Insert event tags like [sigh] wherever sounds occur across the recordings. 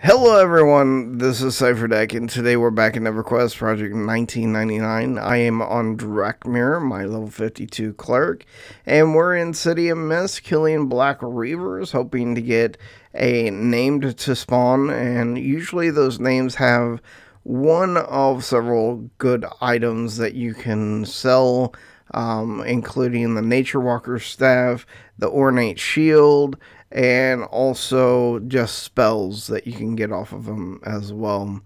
Hello everyone, this is Cipher Dec, and today we're back in EverQuest Project 1999. I am on Drakmir, my level 52 cleric, and we're in City of Mist, killing Black Reavers, hoping to get a named to spawn, and usually those names have one of several good items that you can sell, um, including the Nature Walker Staff, the Ornate Shield, and also just spells that you can get off of them as well.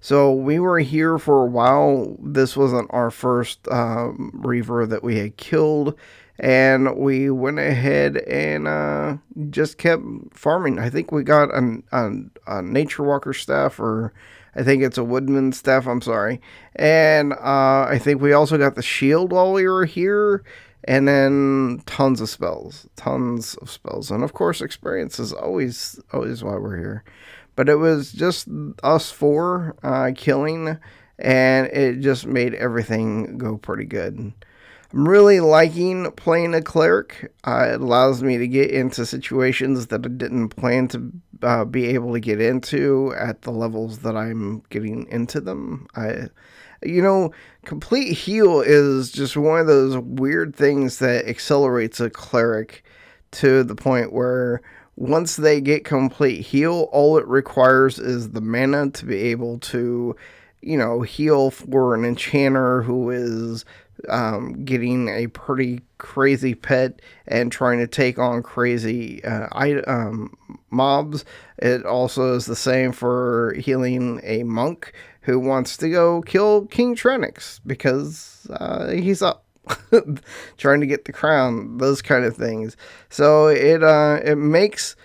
So we were here for a while. This wasn't our first um, Reaver that we had killed, and we went ahead and uh, just kept farming. I think we got a, a, a, Nature Walker staff, or I think it's a Woodman staff. I'm sorry, and uh, I think we also got the shield while we were here and then tons of spells, tons of spells, and of course, experience is always always why we're here. But it was just us four uh, killing, and it just made everything go pretty good. I'm really liking playing a cleric. Uh, it allows me to get into situations that I didn't plan to uh, be able to get into at the levels that I'm getting into them. I you know, complete heal is just one of those weird things that accelerates a cleric to the point where once they get complete heal, all it requires is the mana to be able to, you know, heal for an enchanter who is um, getting a pretty crazy pet and trying to take on crazy uh, um, mobs. It also is the same for healing a monk who wants to go kill King Tranix because uh, he's up. [laughs] trying to get the crown, those kind of things. So it uh, it makes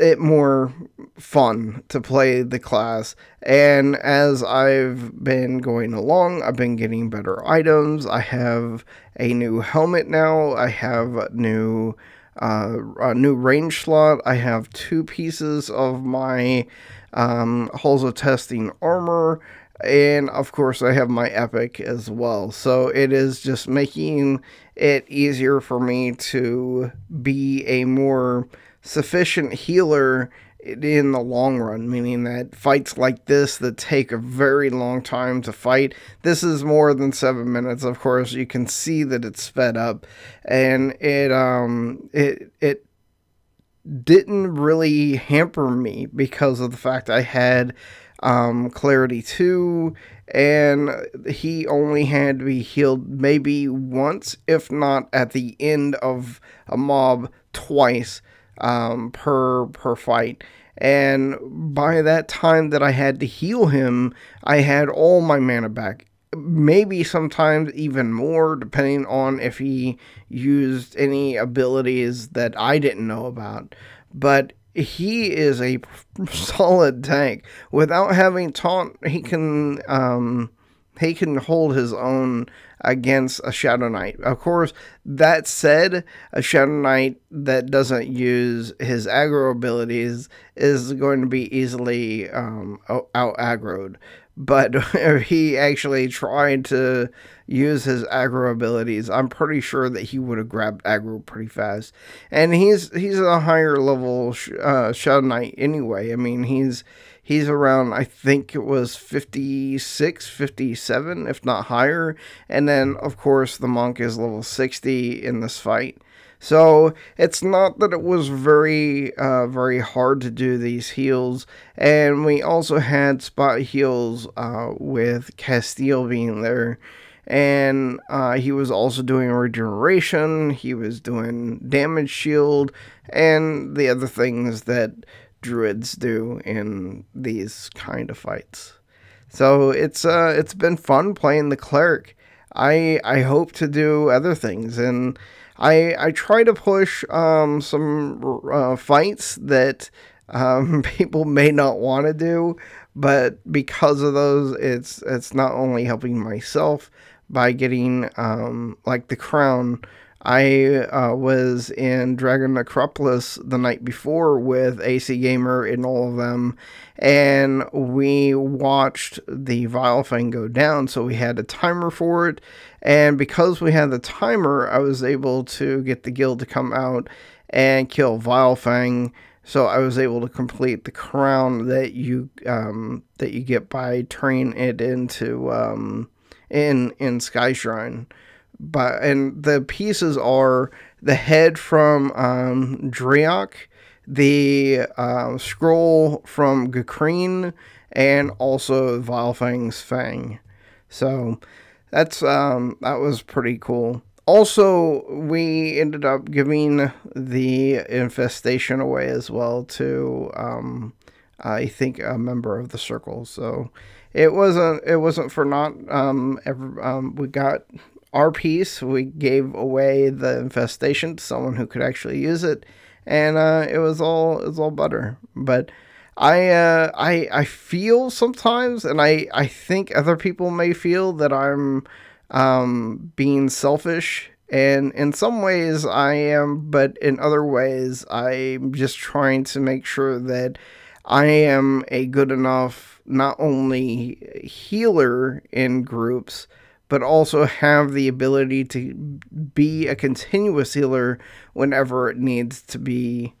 it more fun to play the class. And as I've been going along, I've been getting better items. I have a new helmet now. I have new uh, a new range slot. I have two pieces of my um, Halls of Testing armor, and of course, I have my epic as well. So it is just making it easier for me to be a more sufficient healer in the long run, meaning that fights like this that take a very long time to fight, this is more than seven minutes. Of course, you can see that it's sped up, and it um it it didn't really hamper me because of the fact I had um, Clarity 2, and he only had to be healed maybe once, if not at the end of a mob twice um, per per fight. And by that time that I had to heal him, I had all my mana back. Maybe sometimes even more, depending on if he used any abilities that I didn't know about. But he is a [laughs] solid tank. Without having taunt, he can um, he can hold his own against a Shadow Knight. Of course, that said, a Shadow Knight that doesn't use his aggro abilities is going to be easily um, out aggroed. But [laughs] he actually tried to use his aggro abilities, I'm pretty sure that he would have grabbed aggro pretty fast. And he's he's a higher level uh, Shadow Knight anyway. I mean, he's he's around I think it was 56, 57, if not higher. And then of course the monk is level 60 in this fight. So it's not that it was very, uh, very hard to do these heals. And we also had spot heals uh, with Castile being there and uh, he was also doing regeneration, he was doing damage shield, and the other things that druids do in these kind of fights. So it's uh, it's been fun playing the cleric. I I hope to do other things, and I I try to push um, some uh, fights that um, [laughs] people may not want to do, but because of those, it's it's not only helping myself, by getting um, like the crown. I uh, was in Dragon Necropolis the night before with AC Gamer and all of them, and we watched the Vilefang go down. So we had a timer for it, and because we had the timer, I was able to get the guild to come out and kill Vilefang So I was able to complete the crown that you um, that you get by turning it into um, in in Sky Shrine. But and the pieces are the head from um, the uh, scroll from Gakrin, and also Vilefang's Fang. So that's um, that was pretty cool. Also, we ended up giving the infestation away as well to um, I think a member of the circle. So it wasn't it wasn't for not um, um, we got our piece. We gave away the infestation to someone who could actually use it, and uh, it was all it was all butter. But I uh, I I feel sometimes, and I I think other people may feel that I'm um, being selfish. And in some ways I am, but in other ways I'm just trying to make sure that I am a good enough not only healer in groups, but also have the ability to be a continuous healer whenever it needs to be,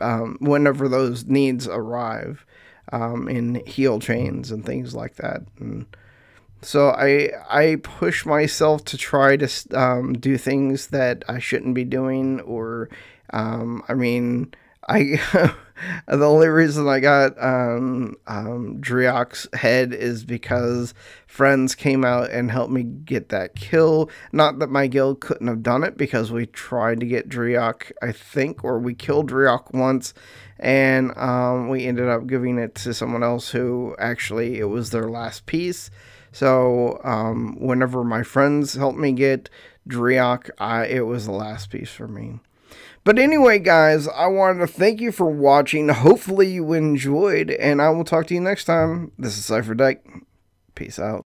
um, whenever those needs arrive um, in heal chains and things like that. And so I I push myself to try to um, do things that I shouldn't be doing, or um, I mean I [laughs] the only reason I got um, um, head is because friends came out and helped me get that kill. Not that my guild couldn't have done it because we tried to get Dreok, I think, or we killed Dreok once, and um, we ended up giving it to someone else who actually it was their last piece. So um, whenever my friends helped me get Dreok, I, it was the last piece for me. But anyway, guys, I wanted to thank you for watching. Hopefully you enjoyed, and I will talk to you next time. This is Cipher Dec. Peace out.